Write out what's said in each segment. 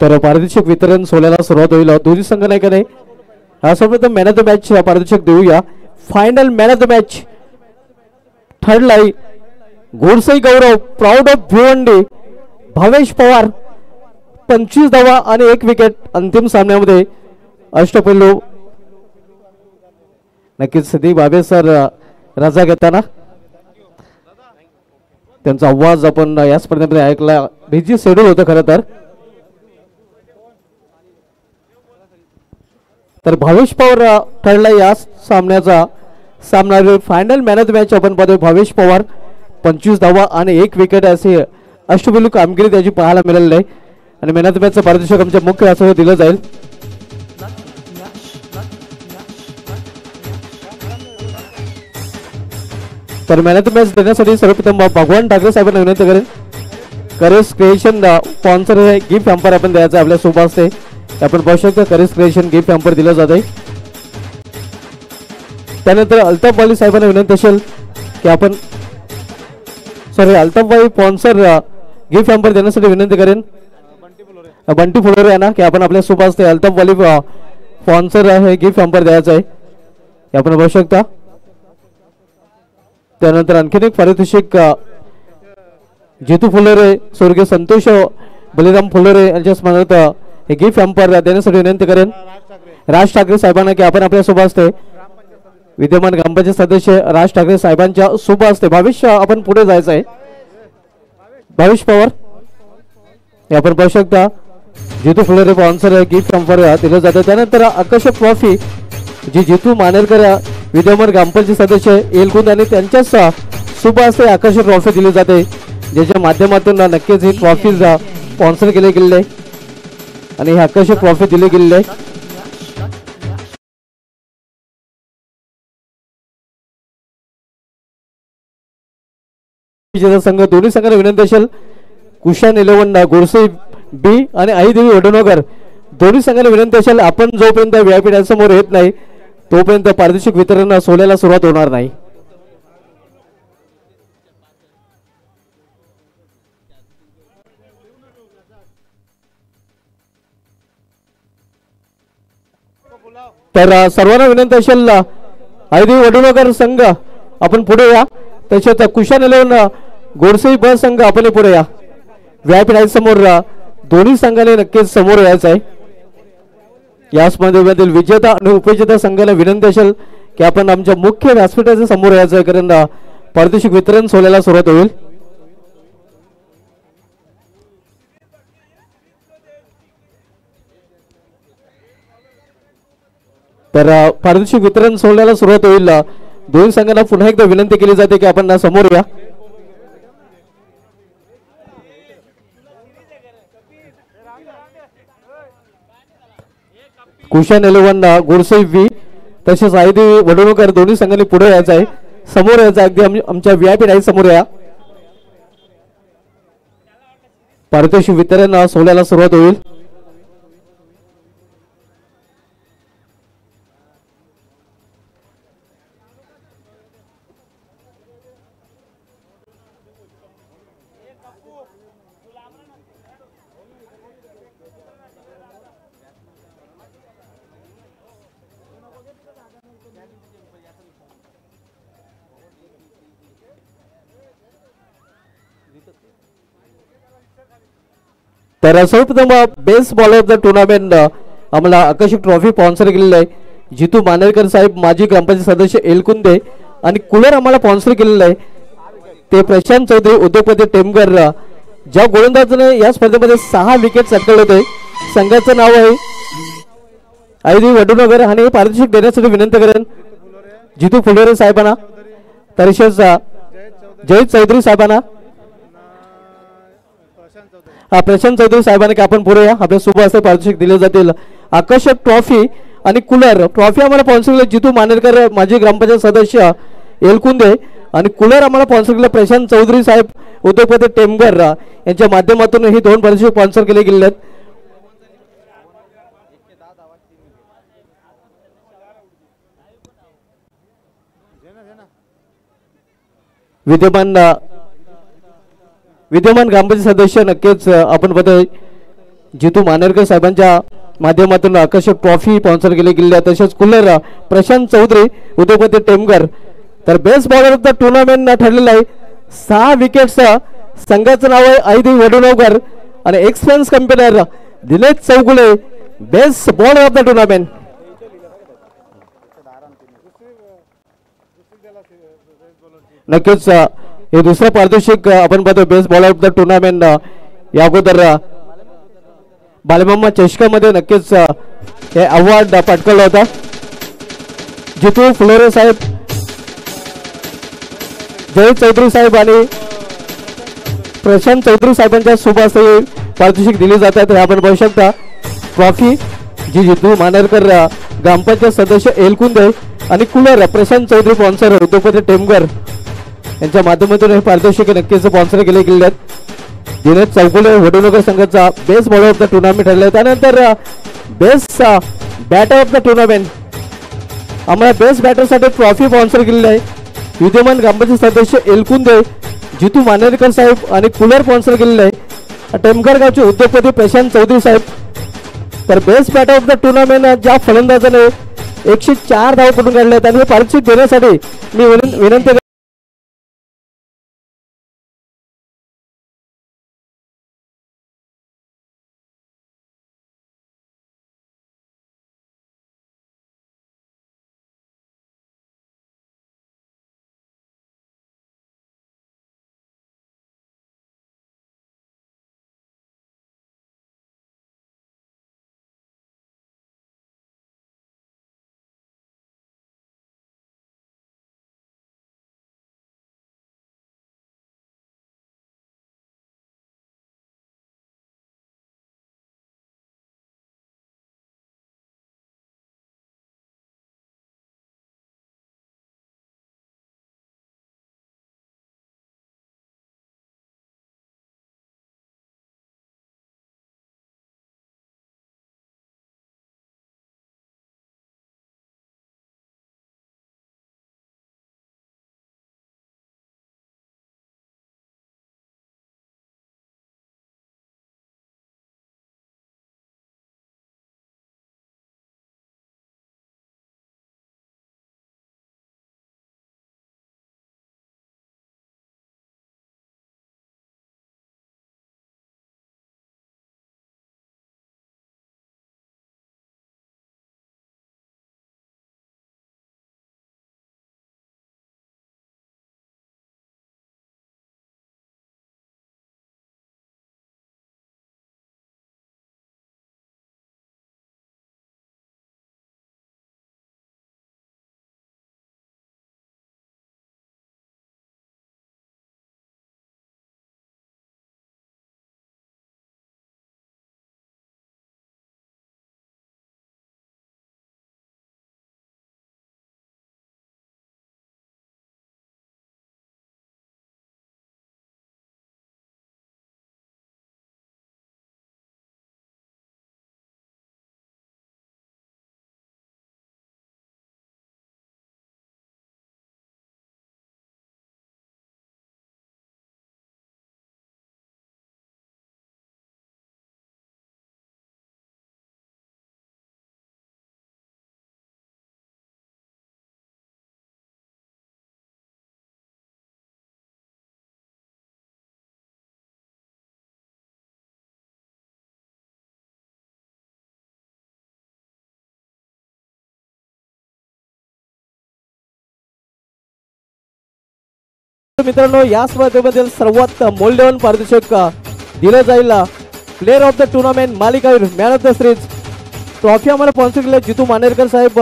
तर पारितोषिक वितरण सोहळ्याला सुरुवात होईल. दोन्ही संघ नाही का नाही? हा सर्वप्रथम मॅन ऑफ द मॅच पारितोषिक देऊया. Final man of the match ठरलाय लाई घोडसई गौरव प्राऊड ऑफ भिवंडी भावेश पवार पंचवीस धावा आणि एक विकेट अंतिम सामन्यामध्ये. अष्टपैलू. नक्कीच सदी बाबे सर रजा घेताना. त्यांचा आवाज आपण या स्पर्धेमध्ये ऐकला. बिझी शेड्यूल होतं खरं तर. तर भावेश पवार ठरला या सामन्याचा. सामना final man of the match आपण पाहतोय भावेश पवार पंचवीस धावा आणि एक विकेट असे अष्टपैलू कामगिरी त्याची पाहायला मिळालेली आहे. आणि मॅन ऑफ द मॅचचं पारदर्शक आमच्या मुख्य असं दिलं जाईल. तर मॅन ऑफ द मॅच देण्यासाठी सर्वप्रथम भगवान ठाकरे साहेबांना विनंती करेन. करेस क्रिएशन स्पॉन्सर हे गिफ्ट हॅम्पर आपण द्यायचं आपल्यासोबत असते. आपण पाहू शकतो करेस क्रिएशन गिफ्ट हॅम्पर दिलं जात आहे. त्यानंतर अल्ताफ वाली साहेबांना विनंती असेल की आपण सॉरी अल्ताफ भाई स्पॉन्सर गिफ्ट हॅम्पर देण्यासाठी विनंती करेन. बंटी फुलोरे यांना की आपण आपल्यासोबत असते अल्ताफ वाली स्पॉन्सर हे गिफ्ट हॅम्पर द्यायचं आहे. आपण पाहू शकता. त्यानंतर आणखीन एक पारितोषिक जितू फुलोरे स्वर्गीय संतोष बलिराम फुलोरे यांच्या स्मरणार्थ हे गिफ्ट हॅम्पर देण्यासाठी विनंती करेन. राज ठाकरे साहेबांना की आपण आपल्यासोबत असते. विद्यमान ग्रामपंचायत सदस्य राज ठाकरे साहेबांच्या सोबत असते. भविष्य आपण पुढे जायचं आहे. भावेश पवार हे आपण पाहू शकता. Jitu Phulere sponsor gift hamper दिलं जातं. त्यानंतर आकर्षक ट्रॉफी जी जितू मानेरकर विद्यमान ग्रामपंचायत सदस्य एलकुंद आणि त्यांच्याच शुभ असते. आकर्षक ट्रॉफी दिली जाते. ज्याच्या माध्यमातून नक्कीच ही ट्रॉफी स्पॉन्सर केले गेले आहे आणि हे आकर्षक ट्रॉफी दिली गेलेली आहे विजेता संघ दोन्ही संघाला विनंती असेल. कुशान इलेव्हन गोडसे बी आणि आई देवी वडनगर. दोन्ही संघाला विनंती असेल आपण जोपर्यंत व्यापीठ समोर येत नाही तोपर्यंत पारितोषिक वितरण सोहळ्याला सुरुवात होणार नाही. तर सर्वांना विनंती असेल अ, वडुनगर संघ आपण पुढे या. त्याच्यात कुशान इलेव्हन गोडसई बस संघ आपण पुढे या. व्यापीठ समोर दोन्ही संघाने नक्कीच समोर यायचं आहे. या स्पर्धेमधील विजेता आणि उपविजेता संघाला विनंती असेल की आपण आमच्या मुख्य व्यासपीठाच्या समोर यायचं आहे कारण अ, पारितोषिक वितरण सोहळ्याला सुरुवात होईल. तर अ, वितरण सोडण्याला सुरुवात होईल. दोन दोन्ही संघांना पुन्हा एकदा विनंती केली जाते की आपण ना समोर या. कुशन इलेव्हन गोडसे वी तसेच आयदेवी वडोळकर दोन्ही संघांनी पुढे यायचं आहे. समोर यायचं अगदी आम- आमच्या पी आहे समोर या. पारितोषिक वितरण सोहळ्याला सुरुवात होईल. तर सर्वप्रथम best bowler of the tournament आम्हाला आकर्षक ट्रॉफी स्पॉन्सर केलेलं आहे. जितू मानेरकर साहेब माजी ग्रामपंचायत सदस्य एलकुंदे आणि कूलर आम्हाला स्पॉन्सर केलेलं आहे. ते प्रशांत चौधरी उद्योगपती टेमकर ज्या गोलंदाजाने या स्पर्धेमध्ये सहा विकेट चटकले होते संघाचं नाव आहे आयुधी वडूनगर आणि पारितोषिक देण्यासाठी विनंती करेन. जितू फुलोरे साहेबांना तसेच जयत चौधरी साहेबांना प्रशांत चौधरी साहेबांना की आपण पुढे या. आपल्या शुभ असे पारितोषिक दिले जातील. आकर्षक ट्रॉफी आणि कूलर ट्रॉफी आम्हाला पॉन्सर केलं जितू मानेरकर माजी ग्रामपंचायत सदस्य एलकुंदे आणि कूलर आम्हाला स्पॉन्सर केलं प्रशांत चौधरी साहेब उद्योगपती टेमगर यांच्या माध्यमातून ही दोन पारितोषिक स्पॉन्सर केले गेले आहेत विद्यमान विद्यमान ग्रामपंचायत सदस्य नक्कीच आपण बघतोय जितू मानेरकर साहेबांच्या माध्यमातून आकर्षक ट्रॉफी स्पॉन्सर केली गेली आहे तसेच कुलर प्रशांत चौधरी उद्योगपती टेमगर तर best bowler of the tournament ठरलेला आहे सहा विकेट्स संघाचं नाव आहे ऐदी वडुनवकर आणि experience campaigner Dinesh Chaugule best bowler of the tournament नक्कीच हे दुसरं पारितोषिक आपण पाहतो best bowler of the tournament या अगोदर बालमामा चषकामध्ये नक्कीच हे अवॉर्ड पटकवला होता. जितू फुलोरे साहेब जय चौधरी साहेब आणि प्रशांत चौधरी साहेबांच्या शुभ हे पारितोषिक दिली जातात. हे आपण पाहू शकता. ट्रॉफी जी जितू मानेरकर ग्रामपंचायत सदस्य एलकुंदे आणि कुलर प्रशांत चौधरी स्पॉन्सर उद्योगपती टेमगर यांच्या माध्यमातून हे पारितोषिक नक्कीच स्पॉन्सर केले गेले आहेत. दिनेश चौगुले वडोनगर संघाचा best bowler of the tournament ठरले आहे. त्यानंतर best batter of the tournament आम्हाला बेस्ट बॅटरसाठी ट्रॉफी स्पॉन्सर केलेली आहे. विद्यमान ग्रामपंचायत सदस्य एलकुंदे जितू मानेरकर साहेब आणि कुलर स्पॉन्सर केलेले आहे. टेमघर गावचे उद्योगपती प्रशांत चौधरी साहेब. तर best batter of the tournament ज्या फलंदाजाने एकशे चार धाव पडून काढले आहेत. आणि हे पारितोषिक देण्यासाठी मी विनंती मित्रांनो या स्पर्धेमधील सर्वात मौल्यवान पारितोषिक दिलं जाईल प्लेअर ऑफ द टुर्नामेंट मालिकावीर man of the series trophy आम्हाला स्पॉन्सर केले जितू मानेरकर साहेब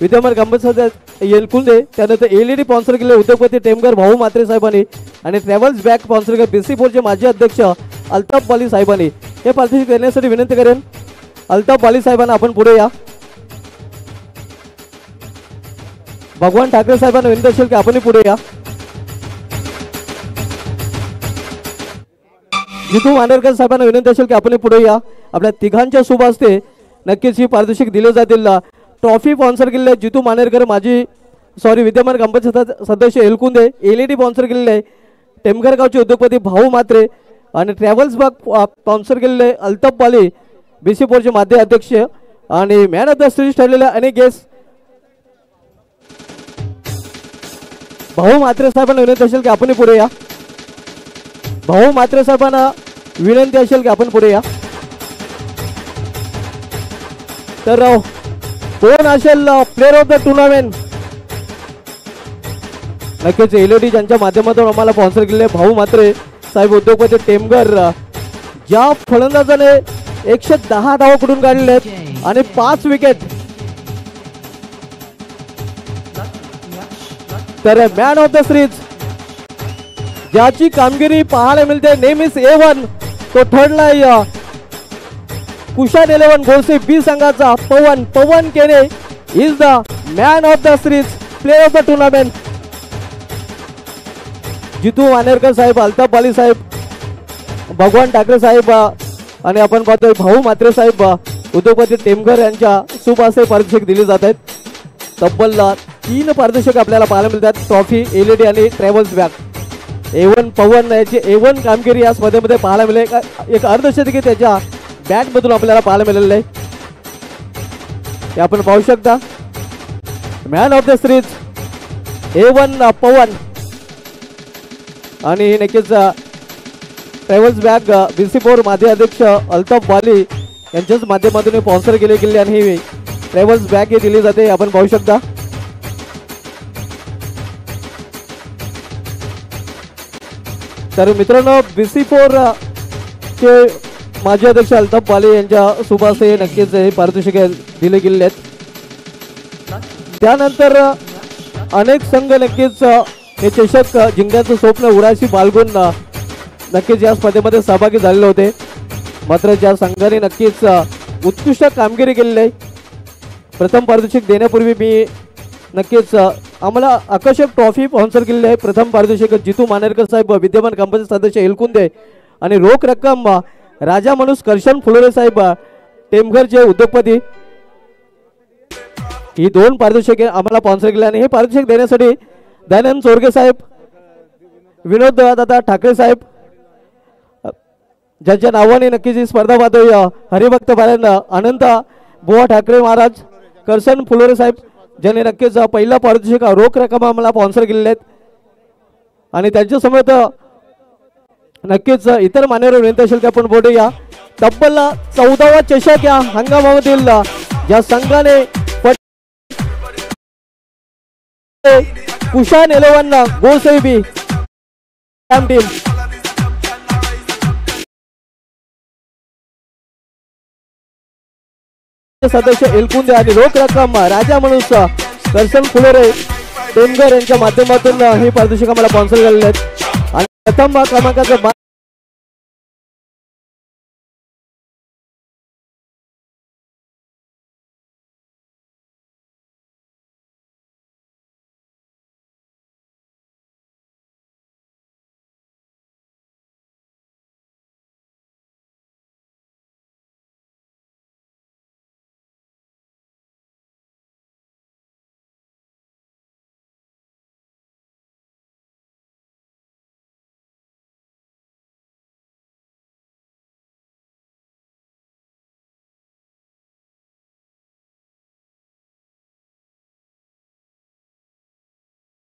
विद्यमान ग्रामपंचायत येलकुंदे त्यानंतर एल डी स्पॉन्सर केले उद्योगपती टेमकर भाऊ मात्रे साहेबांनी आणि ट्रॅव्हल्स बॅग स्पॉन्सर केले बीसी फोरचे माजी अध्यक्ष अल्ताफ बाली साहेबांनी. हे पारितोषिक देण्यासाठी विनंती करेन. अल्ताफ बाली साहेबांना आपण पुढे या. भगवान ठाकरे साहेबांना विनंती असेल की आपणही पुढे या. जितू मांडरकर साहेबांना विनंती असेल की आपण पुढे या. आपल्या तिघांच्या शुभ असते नक्कीच ही पारितोषिक दिले जातील. ट्रॉफी स्पॉन्सर केलेली आहे जितू मानेरकर माजी सॉरी विद्यमान ग्रामपंचायत सदस्य Elkunde L E D sponsor केलेले आहे टेमघर गावचे उद्योगपती भाऊ मात्रे आणि ट्रॅव्हल्स बाग स्पॉन्सर केलेले आहे अल्ताफ बाली बी सी फोरचे माध्य अध्यक्ष आणि मॅन ऑफ द सिरीज ठरलेले अनेक गेस्ट भाऊ मात्रे साहेबांना विनंती असेल की आपण पुढे या. भाऊ मात्र साहेबांना विनंती असेल की आपण पुढे या. तर कोण असेल प्लेअर ऑफ द टुर्नामेंट नक्कीच एलओडी ज्यांच्या माध्यमातून आम्हाला स्पॉन्सर केले भाऊ मात्रे साहेब उद्योगपती टेमगर ज्या फलंदाजाने एकशे दहा धावा कुठून काढले आहेत आणि पाच विकेट तर मॅन ऑफ द सिरीज ज्याची कामगिरी पाहायला मिळते नेहमीच ए वन तो ठरला कुशान इलेव्हन गोलसे बी संघाचा Pawan. Pawan Kene is the man of the series player of the tournament Jitu Wanerkar साहेब अल्ताफ अली साहेब भगवान ठाकरे साहेब आणि आपण पाहतोय भाऊ मात्रे साहेब उद्योगपती टेमघर यांच्या शुभ असे पारितोषिक दिले जात आहेत. तब्बल तीन पारितोषिक आपल्याला पाहायला मिळतात. ट्रॉफी एलईडी आणि travels bag. A one Pawan याची एवन कामगिरी या स्पर्धेमध्ये पाहायला मिळेल. एक- एक अर्धशतकी त्याच्या बॅटमधून आपल्याला पाहायला मिळालेलं आहे हे आपण पाहू शकता. Man of the series A one Pawan. आणि नक्कीच travels bag B C four माजी अध्यक्ष अल्ताफ वाली यांच्याच माध्यमातून स्पॉन्सर केले गेले आणि ही ट्रॅव्हल्स बॅग ही दिली जाते. आपण पाहू शकता. तर मित्रांनो बी सी फोर चे माजी अध्यक्ष अल्ताफ पाले यांच्या हे नक्कीच हे पारितोषिक दिले गेलेले आहेत. त्यानंतर अनेक संघ नक्कीच हे चषक जिंकण्याचं स्वप्न उडाशी बाळगून नक्कीच या स्पर्धेमध्ये सहभागी झालेले होते. मात्र ज्या संघाने नक्कीच उत्कृष्ट कामगिरी केलेली आहे प्रथम पारितोषिक देण्यापूर्वी मी नक्कीच आम्हाला आकर्षक ट्रॉफी स्पॉन्सर केलेली आहे प्रथम पारितोषिक जितू मानेरकर साहेब विद्यमान कंपनी सदस्य एलकुंदे आणि रोख रक्कम राजा माणूस कर्शन फुलोरे साहेब टेमघरचे उद्योगपती. ही दोन पारितोषिक आम्हाला स्पॉन्सर केले आणि हे पारितोषिक देण्यासाठी दयानंद चोरगे साहेब विनोद दादा ठाकरे साहेब ज्यांच्या नावाने नक्कीच ही स्पर्धा पाहतोय हरिभक्त पारायण अनंत बुवा ठाकरे महाराज कर्सन फुलोरे साहेब ज्यांनी नक्कीच पहिला पारितोषिक रोख रक्कम आम्हाला स्पॉन्सर केलेले आहेत. आणि त्यांच्यासमोर नक्कीच इतर मान्यवर विनंती असेल की आपण बोलू या. तब्बल चौदावा चषक या हंगामामधील अ, ज्या संघाने कुशान इलेव्हन गोसेबी टीम. सदस्य एलकुंदे आणि रोख रक्कम राजा मनुष दर्शन फुलोरे टेमगर यांच्या माध्यमातून हे पारितोषिक आम्हाला स्पॉन्सर झालेले आहेत. आणि प्रथम क्रमांकाचं